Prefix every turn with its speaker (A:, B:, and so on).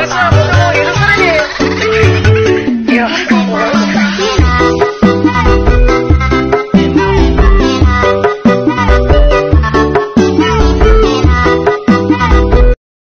A: That's our